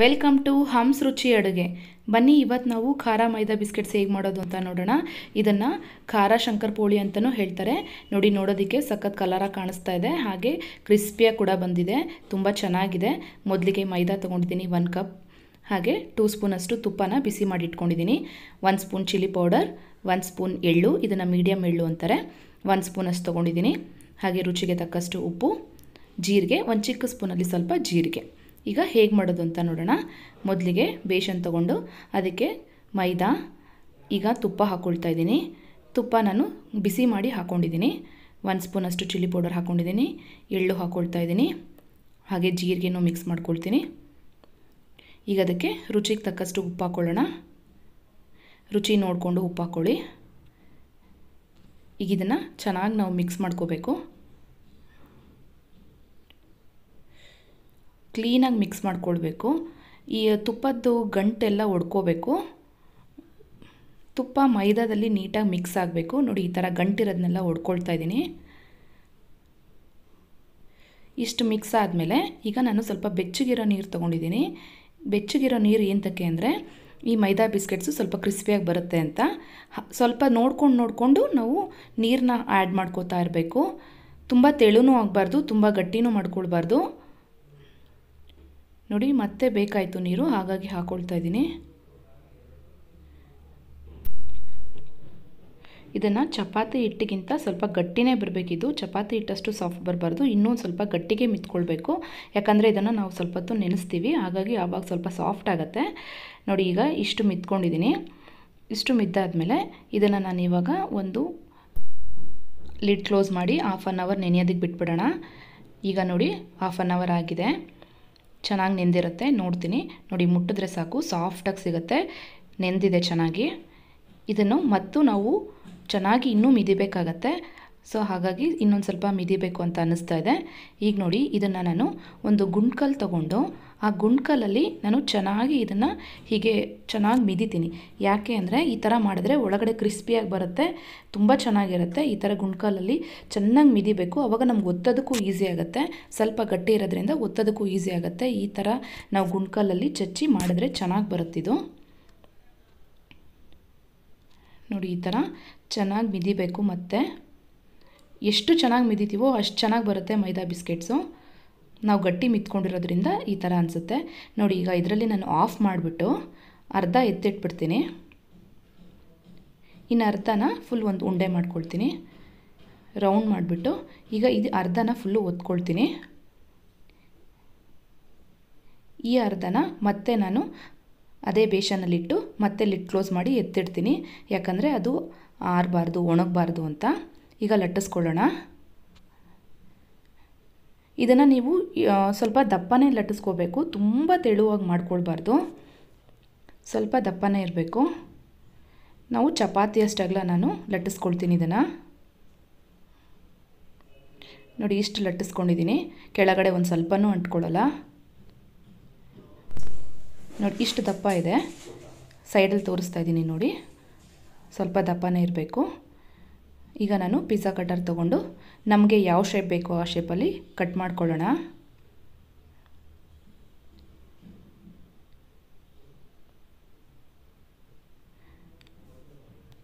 Welcome to ಹಮ್ಸ್ ರುಚಿ ಅಡುಗೆ. ಬನ್ನಿ ಇವತ್ತು ನಾವು ಖಾರ ಮೈದಾ ಬಿಸ್ಕೆಟ್ಸ್ ಹೇಗೆ ಮಾಡೋದು ಅಂತ ನೋಡೋಣ. ಇದನ್ನು ಖಾರ ಶಂಕರ್ ಪೋಳಿ ಅಂತಲೂ ಹೇಳ್ತಾರೆ. ನೋಡಿ, ನೋಡೋದಕ್ಕೆ ಸಖತ್ ಕಲರಾಗಿ ಕಾಣಿಸ್ತಾ ಇದೆ. ಹಾಗೆ ಕ್ರಿಸ್ಪಿಯಾಗಿ ಕೂಡ ಬಂದಿದೆ. ತುಂಬ ಚೆನ್ನಾಗಿದೆ. ಮೊದಲಿಗೆ ಮೈದಾ ತೊಗೊಂಡಿದ್ದೀನಿ ಒನ್ ಕಪ್. ಹಾಗೆ ಟೂ ಸ್ಪೂನಷ್ಟು ತುಪ್ಪನ ಬಿಸಿ ಮಾಡಿ ಇಟ್ಕೊಂಡಿದ್ದೀನಿ. One spoon chilli powder one spoon ಎಳ್ಳು, ಇದನ್ನು ಮೀಡಿಯಮ್ ಎಳ್ಳು ಅಂತಾರೆ. ಒಂದು ಸ್ಪೂನಷ್ಟು ತೊಗೊಂಡಿದ್ದೀನಿ. ಹಾಗೆ ರುಚಿಗೆ ತಕ್ಕಷ್ಟು ಉಪ್ಪು, ಜೀರಿಗೆ, ಒಂದು ಚಿಕ್ಕ ಸ್ಪೂನಲ್ಲಿ ಸ್ವಲ್ಪ ಜೀರಿಗೆ. ಈಗ ಹೇಗೆ ಮಾಡೋದು ಅಂತ ನೋಡೋಣ. ಮೊದಲಿಗೆ ಬೇಷನ್ ತೊಗೊಂಡು ಅದಕ್ಕೆ ಮೈದಾ, ಈಗ ತುಪ್ಪ ಹಾಕ್ಕೊಳ್ತಾ ಇದ್ದೀನಿ. ತುಪ್ಪ ನಾನು ಬಿಸಿ ಮಾಡಿ ಹಾಕ್ಕೊಂಡಿದ್ದೀನಿ ಒಂದು ಸ್ಪೂನಷ್ಟು ಚಿಲ್ಲಿ ಪೌಡರ್ ಹಾಕ್ಕೊಂಡಿದ್ದೀನಿ ಎಳ್ಳು ಹಾಕ್ಕೊಳ್ತಾ ಇದ್ದೀನಿ. ಹಾಗೆ ಜೀರಿಗೆನೂ ಮಿಕ್ಸ್ ಮಾಡ್ಕೊಳ್ತೀನಿ. ಈಗ ಅದಕ್ಕೆ ರುಚಿಗೆ ತಕ್ಕಷ್ಟು ಉಪ್ಪು ಹಾಕ್ಕೊಳ್ಳೋಣ ರುಚಿ ನೋಡಿಕೊಂಡು ಉಪ್ಪು ಹಾಕ್ಕೊಳ್ಳಿ ಈಗ ಇದನ್ನು ಚೆನ್ನಾಗಿ ನಾವು ಮಿಕ್ಸ್ ಮಾಡ್ಕೋಬೇಕು. ಕ್ಲೀನಾಗಿ ಮಿಕ್ಸ್ ಮಾಡ್ಕೊಳ್ಬೇಕು ಈ ತುಪ್ಪದ್ದು ಗಂಟೆಲ್ಲ ಒಡ್ಕೋಬೇಕು. ತುಪ್ಪ ಮೈದಾದಲ್ಲಿ ನೀಟಾಗಿ ಮಿಕ್ಸ್ ಆಗಬೇಕು. ನೋಡಿ, ಈ ಥರ ಗಂಟಿರೋದನ್ನೆಲ್ಲ ಒಡ್ಕೊಳ್ತಾ ಇದ್ದೀನಿ. ಇಷ್ಟು ಮಿಕ್ಸ್ ಆದಮೇಲೆ ಈಗ ನಾನು ಸ್ವಲ್ಪ ಬೆಚ್ಚಗಿರೋ ನೀರು ತೊಗೊಂಡಿದ್ದೀನಿ. ಬೆಚ್ಚಗಿರೋ ನೀರು ಏನಕ್ಕೆ ಅಂದರೆ, ಈ ಮೈದಾ ಬಿಸ್ಕೆಟ್ಸು ಸ್ವಲ್ಪ ಕ್ರಿಸ್ಪಿಯಾಗಿ ಬರುತ್ತೆ ಅಂತ. ಸ್ವಲ್ಪ ನೋಡ್ಕೊಂಡು ನೋಡಿಕೊಂಡು ನಾವು ನೀರನ್ನ ಆ್ಯಡ್ ಮಾಡ್ಕೋತಾ ಇರಬೇಕು. ತುಂಬ ತೆಳುನೂ ಆಗಬಾರ್ದು, ತುಂಬ ಗಟ್ಟಿನೂ ಮಾಡ್ಕೊಳ್ಬಾರ್ದು. ನೋಡಿ, ಮತ್ತೆ ಬೇಕಾಯಿತು ನೀರು, ಹಾಗಾಗಿ ಹಾಕ್ಕೊಳ್ತಾ ಇದ್ದೀನಿ. ಇದನ್ನು ಚಪಾತಿ ಹಿಟ್ಟಿಗಿಂತ ಸ್ವಲ್ಪ ಗಟ್ಟಿನೇ ಬರಬೇಕಿದ್ದು ಚಪಾತಿ ಹಿಟ್ಟಷ್ಟು ಸಾಫ್ಟ್ ಬರಬಾರ್ದು. ಇನ್ನೂ ಸ್ವಲ್ಪ ಗಟ್ಟಿಗೆ ಮಿತ್ಕೊಳ್ಬೇಕು. ಯಾಕಂದರೆ ಇದನ್ನು ನಾವು ಸ್ವಲ್ಪ ಹೊತ್ತು ನೆನೆಸ್ತೀವಿ. ಹಾಗಾಗಿ ಆವಾಗ ಸ್ವಲ್ಪ ಸಾಫ್ಟ್ ಆಗುತ್ತೆ. ನೋಡಿ, ಈಗ ಇಷ್ಟು ಮಿತ್ಕೊಂಡಿದ್ದೀನಿ. ಇಷ್ಟು ಮಿದ್ದಾದಮೇಲೆ ಇದನ್ನು ನಾನು ಇವಾಗ ಒಂದು ಲಿಡ್ ಕ್ಲೋಸ್ ಮಾಡಿ ಹಾಫ್ ಆನ್ ಅವರ್ ನೆನೆಯೋದಕ್ಕೆ ಬಿಟ್ಬಿಡೋಣ. ಈಗ ನೋಡಿ ಹಾಫ್ ಆನ್ ಅವರ್ ಆಗಿದೆ. ಚೆನ್ನಾಗಿ ನೆಂದಿರುತ್ತೆ, ನೋಡ್ತೀನಿ. ನೋಡಿ, ಮುಟ್ಟಿದ್ರೆ ಸಾಕು ಸಾಫ್ಟಾಗಿ ಸಿಗುತ್ತೆ. ನೆಂದಿದೆ ಚೆನ್ನಾಗಿ. ಇದನ್ನು ಮತ್ತು ನಾವು ಚೆನ್ನಾಗಿ ಇನ್ನೂ ಮಿದಿಬೇಕಾಗತ್ತೆ. ಸೊ ಹಾಗಾಗಿ ಇನ್ನೊಂದು ಸ್ವಲ್ಪ ಮಿದಿಬೇಕು ಅಂತ ಅನ್ನಿಸ್ತಾ ಇದೆ. ಈಗ ನೋಡಿ, ಇದನ್ನು ನಾನು ಒಂದು ಗುಂಡ್ಕಲ್ ತೊಗೊಂಡು ಆ ಗುಂಡ್ಕಲ್ಲಲ್ಲಿ ನಾನು ಚೆನ್ನಾಗಿ ಇದನ್ನು ಹೀಗೆ ಚೆನ್ನಾಗಿ ಮಿದಿತೀನಿ. ಯಾಕೆ ಅಂದರೆ ಈ ಥರ ಮಾಡಿದ್ರೆ ಒಳಗಡೆ ಕ್ರಿಸ್ಪಿಯಾಗಿ ಬರುತ್ತೆ, ತುಂಬ ಚೆನ್ನಾಗಿರುತ್ತೆ. ಈ ಥರ ಗುಂಡ್ಕಲ್ಲಲ್ಲಿ ಚೆನ್ನಾಗಿ ಮಿದಿಬೇಕು. ಅವಾಗ ನಮ್ಗೆ ಒತ್ತೋದಕ್ಕೂ ಈಸಿ ಆಗುತ್ತೆ. ಸ್ವಲ್ಪ ಗಟ್ಟಿ ಇರೋದ್ರಿಂದ ಒತ್ತೋದಕ್ಕೂ ಈಸಿ ಆಗುತ್ತೆ. ಈ ಥರ ನಾವು ಗುಂಡ್ಕಲ್ಲಲ್ಲಿ ಚಚ್ಚಿ ಮಾಡಿದ್ರೆ ಚೆನ್ನಾಗಿ ಬರುತ್ತಿದು ನೋಡಿ, ಈ ಥರ ಚೆನ್ನಾಗಿ ಮಿದಿಬೇಕು ಮತ್ತು. ಎಷ್ಟು ಚೆನ್ನಾಗಿ ಮಿದಿತೀವೋ ಅಷ್ಟು ಚೆನ್ನಾಗಿ ಬರುತ್ತೆ ಮೈದಾ ಬಿಸ್ಕೆಟ್ಸು. ನಾವು ಗಟ್ಟಿ ಮಿತ್ಕೊಂಡಿರೋದ್ರಿಂದ ಈ ಥರ ಅನಿಸುತ್ತೆ. ನೋಡಿ, ಈಗ ಇದರಲ್ಲಿ ನಾನು ಆಫ್ ಮಾಡಿಬಿಟ್ಟು ಅರ್ಧ ಎತ್ತಿಟ್ಬಿಡ್ತೀನಿ. ಇನ್ನು ಅರ್ಧನ ಫುಲ್ ಒಂದು ಉಂಡೆ ಮಾಡ್ಕೊಳ್ತೀನಿ. ರೌಂಡ್ ಮಾಡಿಬಿಟ್ಟು ಈಗ ಇದು ಅರ್ಧನ ಫುಲ್ಲು ಒತ್ಕೊಳ್ತೀನಿ. ಈ ಅರ್ಧನ ಮತ್ತೆ ನಾನು ಅದೇ ಬೇಷನಲ್ಲಿಟ್ಟು ಮತ್ತೆ ಲಿಡ್ ಕ್ಲೋಸ್ ಮಾಡಿ ಎತ್ತಿಡ್ತೀನಿ. ಯಾಕಂದರೆ ಅದು ಆರಬಾರ್ದು, ಒಣಗಬಾರ್ದು ಅಂತ. ಈಗ ಲಟ್ಟಿಸ್ಕೊಳ್ಳೋಣ. ಇದನ್ನು ನೀವು ಸ್ವಲ್ಪ ದಪ್ಪನೇ ಲಟ್ಟಿಸ್ಕೋಬೇಕು. ತುಂಬ ತೆಳುವಾಗಿ ಮಾಡ್ಕೊಳ್ಬಾರ್ದು. ಸ್ವಲ್ಪ ದಪ್ಪನೇ ಇರಬೇಕು. ನಾವು ಚಪಾತಿ ಅಷ್ಟಾಗಲ ನಾನು ಲಟ್ಟಿಸ್ಕೊಳ್ತೀನಿ ಇದನ್ನು. ನೋಡಿ, ಇಷ್ಟು ಲಟ್ಟಿಸ್ಕೊಂಡಿದ್ದೀನಿ ಕೆಳಗಡೆ ಒಂದು ಸ್ವಲ್ಪನೂ ಅಂಟ್ಕೊಳ್ಳಲ್ಲ. ನೋಡಿ, ಇಷ್ಟು ದಪ್ಪ ಇದೆ. ಸೈಡಲ್ಲಿ ತೋರಿಸ್ತಾ ಇದ್ದೀನಿ ನೋಡಿ. ಸ್ವಲ್ಪ ದಪ್ಪನೇ ಇರಬೇಕು. ಈಗ ನಾನು ಪಿಜ್ಜಾ ಕಟರ್ ತೊಗೊಂಡು ನಮಗೆ ಯಾವ ಶೇಪ್ ಬೇಕೋ ಆ ಶೇಪಲ್ಲಿ ಕಟ್ ಮಾಡ್ಕೊಳ್ಳೋಣ.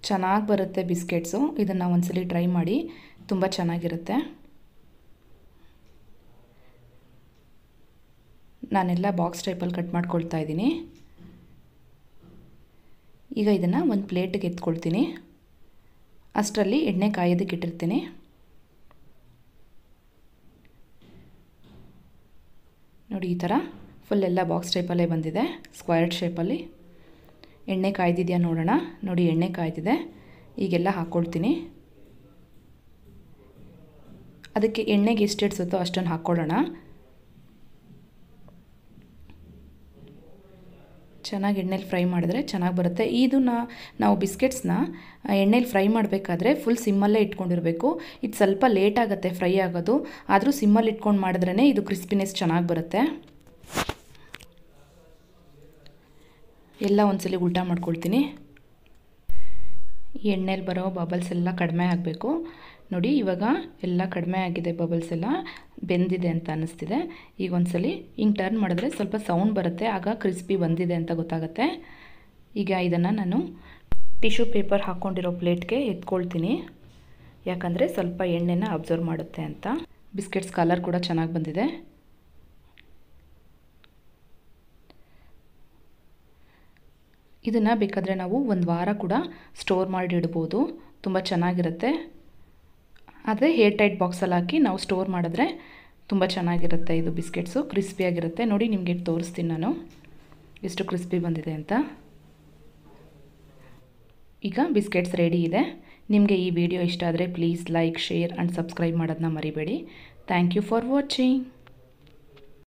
ಚೆನ್ನಾಗಿ ಬರುತ್ತೆ ಬಿಸ್ಕೆಟ್ಸು ಇದನ್ನು ಒಂದ್ಸಲಿ ಟ್ರೈ ಮಾಡಿ. ತುಂಬ ಚೆನ್ನಾಗಿರುತ್ತೆ. ನಾನೆಲ್ಲ ಬಾಕ್ಸ್ ಟೈಪಲ್ಲಿ ಕಟ್ ಮಾಡ್ಕೊಳ್ತಾ ಇದ್ದೀನಿ. ಈಗ ಇದನ್ನು ಒಂದು ಪ್ಲೇಟಿಗೆ ಎತ್ಕೊಳ್ತೀನಿ. ಅಷ್ಟರಲ್ಲಿ ಎಣ್ಣೆ ಕಾಯೋದಕ್ಕೆ ಇಟ್ಟಿರ್ತೀನಿ. ನೋಡಿ, ಈ ಥರ ಫುಲ್ ಎಲ್ಲ ಬಾಕ್ಸ್ ಟೈಪಲ್ಲೇ ಬಂದಿದೆ ಸ್ಕ್ವೈರ್ಡ್ ಶೇಪಲ್ಲಿ ಎಣ್ಣೆ ಕಾಯ್ದಿದೆಯಾ ನೋಡೋಣ. ನೋಡಿ, ಎಣ್ಣೆ ಕಾಯ್ದಿದೆ. ಈಗೆಲ್ಲ ಹಾಕ್ಕೊಳ್ತೀನಿ ಅದಕ್ಕೆ ಎಣ್ಣೆಗೆ ಎಷ್ಟು ಇಡ್ಸುತ್ತೋ ಅಷ್ಟನ್ನು ಹಾಕ್ಕೊಳ್ಳೋಣ. ಚೆನ್ನಾಗಿ ಎಣ್ಣೆಲಿ ಫ್ರೈ ಮಾಡಿದ್ರೆ ಚೆನ್ನಾಗಿ ಬರುತ್ತೆ. ಇದನ್ನು ನಾವು ಬಿಸ್ಕೆಟ್ಸ್ನ ಎಣ್ಣೆಲಿ ಫ್ರೈ ಮಾಡಬೇಕಾದ್ರೆ ಫುಲ್ ಸಿಮ್ಮಲ್ಲೇ ಇಟ್ಕೊಂಡಿರಬೇಕು. ಇದು ಸ್ವಲ್ಪ ಲೇಟ್ ಆಗುತ್ತೆ ಫ್ರೈ ಆಗೋದು. ಆದರೂ ಸಿಮ್ಮಲ್ಲಿ ಇಟ್ಕೊಂಡು ಮಾಡಿದ್ರೇ ಇದು ಕ್ರಿಸ್ಪಿನೆಸ್ ಚೆನ್ನಾಗಿ ಬರುತ್ತೆ. ಎಲ್ಲ ಒಂದ್ಸಲಿ ಉಲ್ಟಾ ಮಾಡ್ಕೊಳ್ತೀನಿ. ಎಣ್ಣೆಲಿ ಬರೋ ಬಬಲ್ಸ್ ಎಲ್ಲ ಕಡಿಮೆ ಆಗಬೇಕು. ನೋಡಿ ಇವಾಗ ಎಲ್ಲ ಕಡಿಮೆ ಆಗಿದೆ ಬಬಲ್ಸ್ ಎಲ್ಲ. ಬೆಂದಿದೆ ಅಂತ ಅನ್ನಿಸ್ತಿದೆ. ಈಗ ಒಂದ್ಸಲಿ ಹಿಂಗೆ ಟರ್ನ್ ಮಾಡಿದ್ರೆ ಸ್ವಲ್ಪ ಸೌಂಡ್ ಬರುತ್ತೆ, ಆಗ ಕ್ರಿಸ್ಪಿ ಬಂದಿದೆ ಅಂತ ಗೊತ್ತಾಗುತ್ತೆ. ಈಗ ಇದನ್ನು ನಾನು ಟಿಶ್ಯೂ ಪೇಪರ್ ಹಾಕ್ಕೊಂಡಿರೋ ಪ್ಲೇಟ್ಗೆ ಎತ್ಕೊಳ್ತೀನಿ. ಯಾಕಂದರೆ ಸ್ವಲ್ಪ ಎಣ್ಣೆನ ಅಬ್ಸರ್ವ್ ಮಾಡುತ್ತೆ ಅಂತ. ಬಿಸ್ಕೆಟ್ಸ್ ಕಲರ್ ಕೂಡ ಚೆನ್ನಾಗಿ ಬಂದಿದೆ. ಇದನ್ನು ಬೇಕಾದರೆ ನಾವು ಒಂದು ವಾರ ಕೂಡ ಸ್ಟೋರ್ ಮಾಡಿ ಇಡ್ಬೋದು. ತುಂಬ ಚೆನ್ನಾಗಿರುತ್ತೆ. ಆದರೆ ಹೇರ್ ಟೈಟ್ ಬಾಕ್ಸಲ್ಲಿ ಹಾಕಿ ನಾವು ಸ್ಟೋರ್ ಮಾಡಿದ್ರೆ ತುಂಬ ಚೆನ್ನಾಗಿರುತ್ತೆ ಇದು ಬಿಸ್ಕೆಟ್ಸು ಕ್ರಿಸ್ಪಿಯಾಗಿರುತ್ತೆ ನೋಡಿ ನಿಮಗೆ ತೋರಿಸ್ತೀನಿ ನಾನು. ಎಷ್ಟು ಕ್ರಿಸ್ಪಿ ಬಂದಿದೆ ಅಂತ. ಈಗ ಬಿಸ್ಕೆಟ್ಸ್ ರೆಡಿ ಇದೆ. ನಿಮಗೆ ಈ ವಿಡಿಯೋ ಇಷ್ಟ ಆದರೆ please like share and subscribe ಮಾಡೋದನ್ನ ಮರಿಬೇಡಿ. Thank you for watching